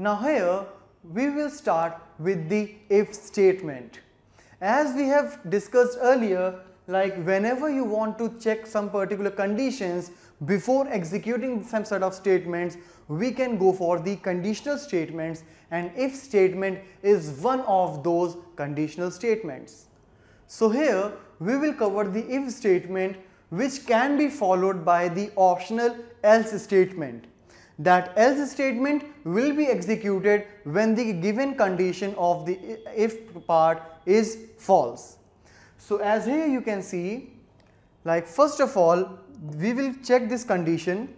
Now here we will start with the if statement. As we have discussed earlier, like whenever you want to check some particular conditions before executing some set of statements, we can go for the conditional statements and if statement is one of those conditional statements. So here we will cover the if statement which can be followed by the optional else statement. That else statement will be executed when the given condition of the if part is false. So as here you can see like first of all we will check this condition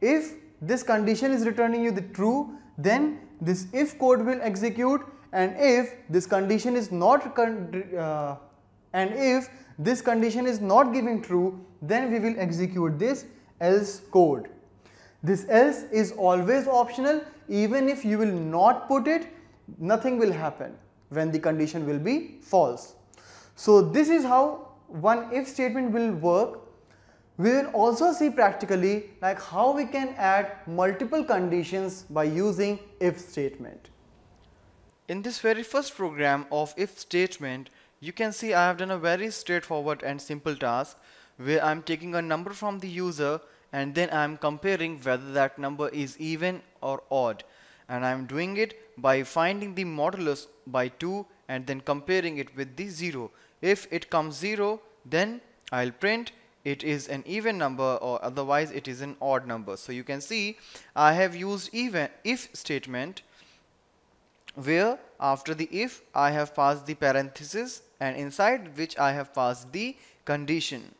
if this condition is returning you the true then this if code will execute and if this condition is not uh, and if this condition is not giving true then we will execute this else code. This else is always optional even if you will not put it nothing will happen when the condition will be false. So this is how one if statement will work. We will also see practically like how we can add multiple conditions by using if statement. In this very first program of if statement you can see I have done a very straightforward and simple task where I'm taking a number from the user and then I'm comparing whether that number is even or odd and I'm doing it by finding the modulus by 2 and then comparing it with the 0. If it comes 0 then I'll print it is an even number or otherwise it is an odd number. So you can see I have used even if statement where after the if I have passed the parenthesis and inside which I have passed the condition.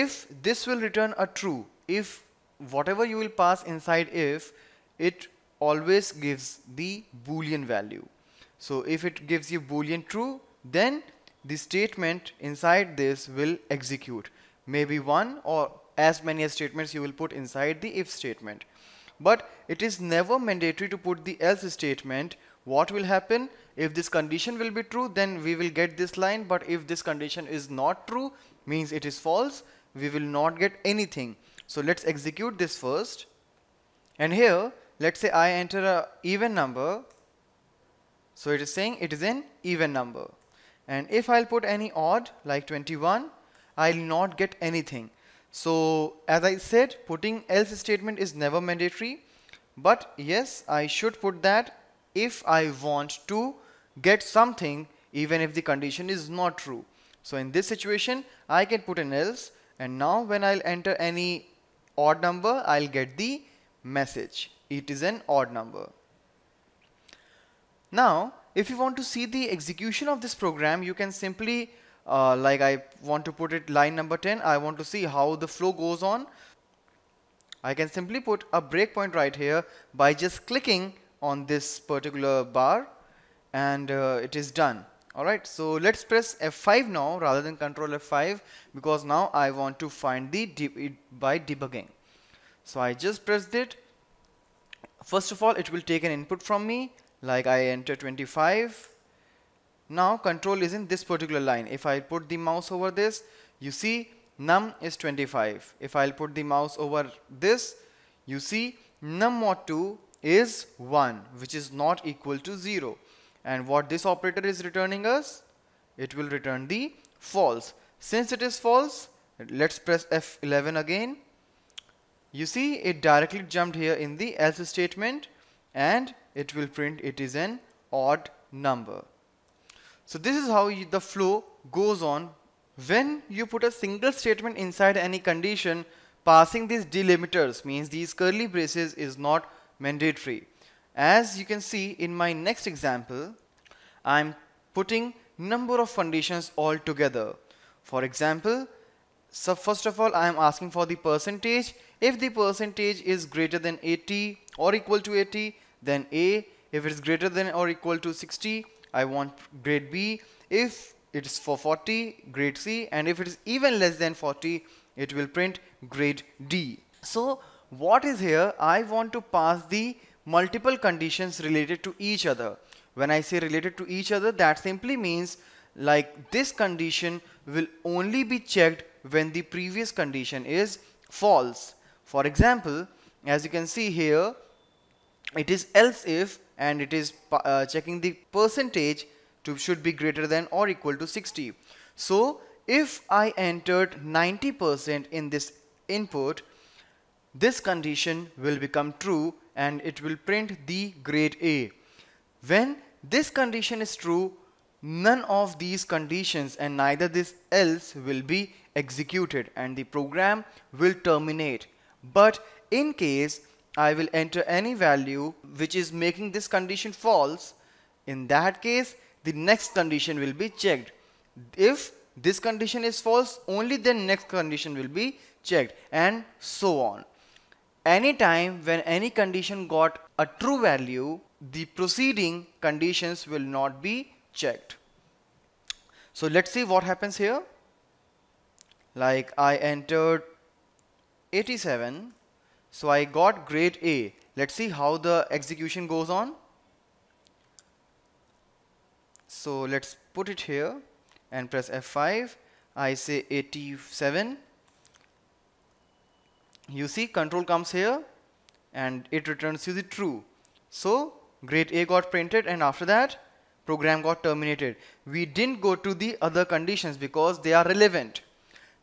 If this will return a true, if whatever you will pass inside if, it always gives the boolean value. So if it gives you boolean true, then the statement inside this will execute. Maybe one or as many as statements you will put inside the if statement but it is never mandatory to put the else statement what will happen if this condition will be true then we will get this line but if this condition is not true means it is false we will not get anything. So let's execute this first. And here let's say I enter a even number. So it is saying it is an even number. And if I'll put any odd like 21 I'll not get anything. So as I said putting else statement is never mandatory. But yes I should put that if I want to get something even if the condition is not true. So in this situation I can put an else and now when I'll enter any odd number I'll get the message. It is an odd number. Now if you want to see the execution of this program you can simply uh, like I want to put it line number 10 I want to see how the flow goes on. I can simply put a breakpoint right here by just clicking on this particular bar and uh, it is done alright so let's press F5 now rather than control F5 because now I want to find the by debugging so I just pressed it first of all it will take an input from me like I enter 25 now control is in this particular line. If I put the mouse over this, you see num is 25. If I'll put the mouse over this, you see num mod 2 is 1 which is not equal to 0. And what this operator is returning us? It will return the false. Since it is false, let's press F11 again. You see it directly jumped here in the else statement and it will print it is an odd number. So this is how you, the flow goes on when you put a single statement inside any condition passing these delimiters means these curly braces is not mandatory. As you can see in my next example I'm putting number of foundations all together. For example so first of all I am asking for the percentage if the percentage is greater than 80 or equal to 80 then A if it is greater than or equal to 60 I want grade B. If it is for 40, grade C and if it is even less than 40, it will print grade D. So what is here? I want to pass the multiple conditions related to each other. When I say related to each other, that simply means like this condition will only be checked when the previous condition is false. For example, as you can see here, it is else if and it is uh, checking the percentage to should be greater than or equal to 60 so if I entered 90% in this input this condition will become true and it will print the grade A. When this condition is true none of these conditions and neither this else will be executed and the program will terminate. But in case I will enter any value which is making this condition false in that case the next condition will be checked. If this condition is false only then next condition will be checked and so on anytime when any condition got a true value the preceding conditions will not be checked. So let's see what happens here. Like I entered 87. So I got grade A. Let's see how the execution goes on. So let's put it here and press F5. I say 87. You see control comes here and it returns you the true. So grade A got printed and after that program got terminated. We didn't go to the other conditions because they are relevant.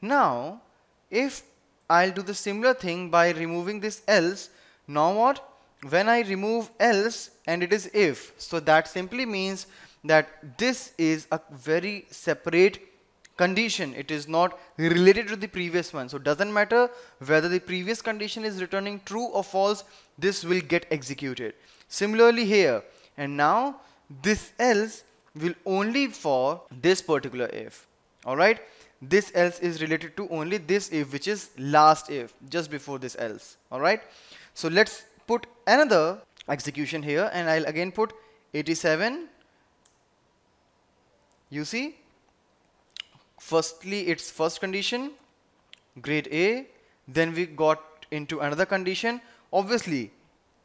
Now if I'll do the similar thing by removing this else now what when I remove else and it is if so that simply means that this is a very separate condition. It is not related to the previous one. So doesn't matter whether the previous condition is returning true or false this will get executed. Similarly here and now this else will only for this particular if. Alright? This else is related to only this if which is last if just before this else. Alright? So let's put another execution here and I'll again put 87 you see firstly its first condition grade A then we got into another condition. Obviously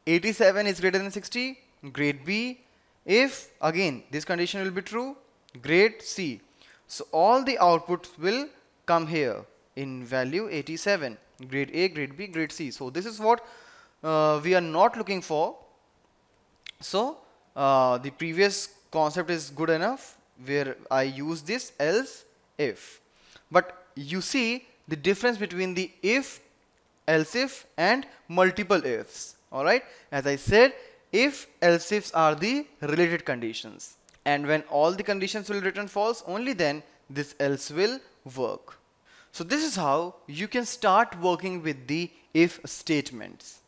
87 is greater than 60 grade B. If again this condition will be true grade C. So all the outputs will come here in value 87 grade A grade B grade C. So this is what uh, we are not looking for. So uh, the previous concept is good enough where I use this else if but you see the difference between the if else if and multiple ifs alright as I said if else ifs are the related conditions and when all the conditions will return false only then this else will work. So this is how you can start working with the if statements.